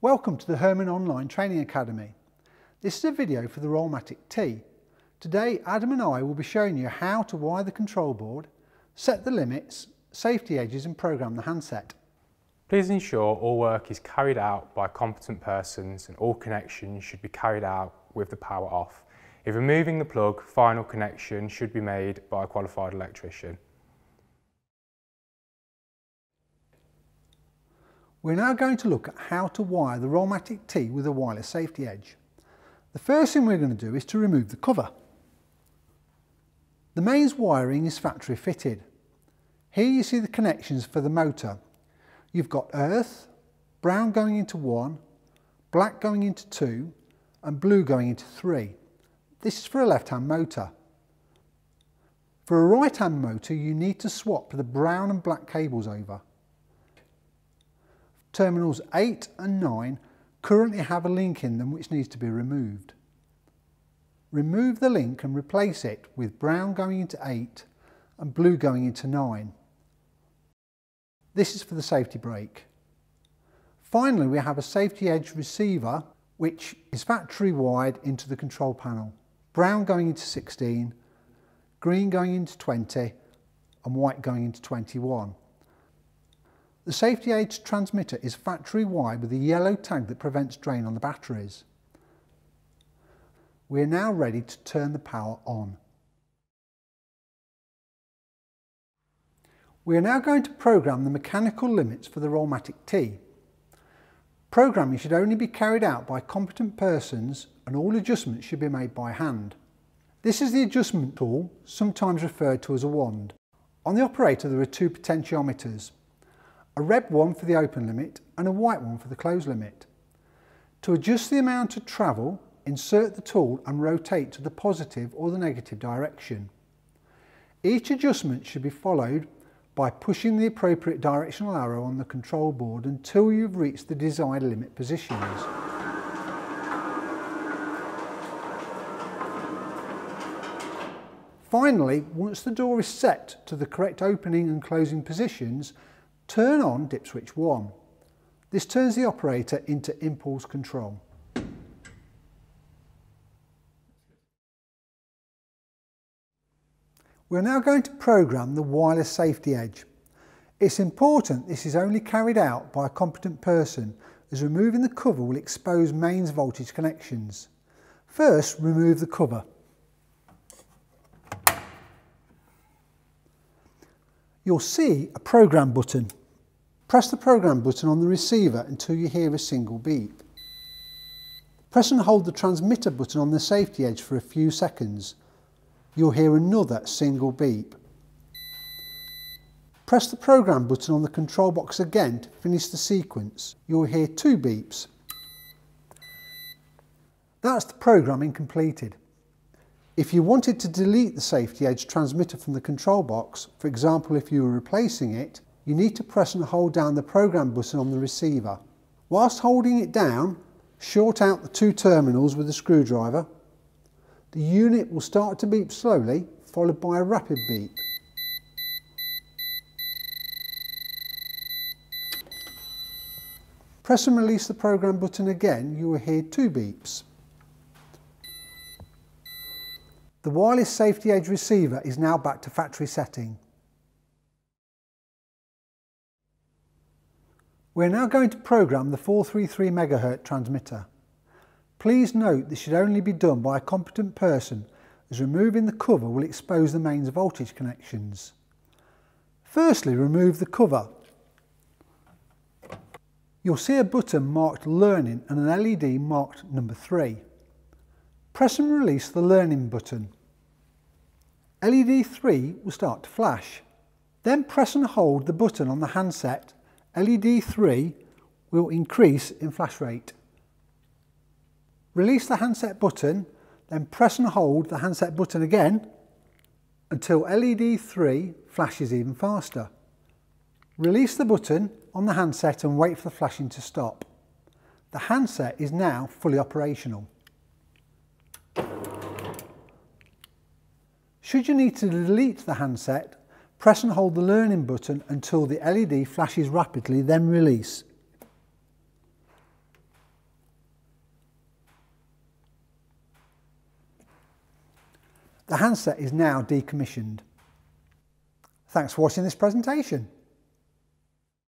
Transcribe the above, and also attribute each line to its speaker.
Speaker 1: Welcome to the Hormann Online Training Academy. This is a video for the Rollmatic T. Today Adam and I will be showing you how to wire the control board, set the limits, safety edges and program the handset.
Speaker 2: Please ensure all work is carried out by competent persons and all connections should be carried out with the power off. If removing the plug, final connection should be made by a qualified electrician.
Speaker 1: We're now going to look at how to wire the Rollmatic T with a wireless safety edge. The first thing we're going to do is to remove the cover. The mains wiring is factory fitted. Here you see the connections for the motor. You've got earth, brown going into one, black going into two and blue going into three. This is for a left-hand motor. For a right-hand motor you need to swap the brown and black cables over. Terminals 8 and 9 currently have a link in them which needs to be removed. Remove the link and replace it with brown going into 8 and blue going into 9. This is for the safety brake. Finally we have a safety edge receiver which is factory wired into the control panel. Brown going into 16, green going into 20 and white going into 21. The safety edge transmitter is factory wide with a yellow tag that prevents drain on the batteries. We are now ready to turn the power on. We are now going to program the mechanical limits for the Rollmatic T. Programming should only be carried out by competent persons and all adjustments should be made by hand. This is the adjustment tool, sometimes referred to as a wand. On the operator there are two potentiometers a red one for the open limit and a white one for the close limit. To adjust the amount of travel, insert the tool and rotate to the positive or the negative direction. Each adjustment should be followed by pushing the appropriate directional arrow on the control board until you've reached the desired limit positions. Finally, once the door is set to the correct opening and closing positions, Turn on dip switch 1. This turns the operator into impulse control. We're now going to program the wireless safety edge. It's important this is only carried out by a competent person as removing the cover will expose mains voltage connections. First, remove the cover. You'll see a program button. Press the program button on the receiver until you hear a single beep. Press and hold the transmitter button on the safety edge for a few seconds. You'll hear another single beep. Press the program button on the control box again to finish the sequence. You'll hear two beeps. That's the programming completed. If you wanted to delete the safety edge transmitter from the control box, for example if you were replacing it, you need to press and hold down the program button on the receiver. Whilst holding it down, short out the two terminals with a screwdriver. The unit will start to beep slowly, followed by a rapid beep. Press and release the program button again, you will hear two beeps. The wireless safety edge receiver is now back to factory setting. We're now going to program the 433 MHz transmitter. Please note this should only be done by a competent person as removing the cover will expose the mains voltage connections. Firstly, remove the cover. You'll see a button marked Learning and an LED marked number 3. Press and release the Learning button. LED 3 will start to flash. Then press and hold the button on the handset LED 3 will increase in flash rate. Release the handset button, then press and hold the handset button again until LED 3 flashes even faster. Release the button on the handset and wait for the flashing to stop. The handset is now fully operational. Should you need to delete the handset, press and hold the learning button until the LED flashes rapidly, then release. The handset is now decommissioned. Thanks for watching this presentation.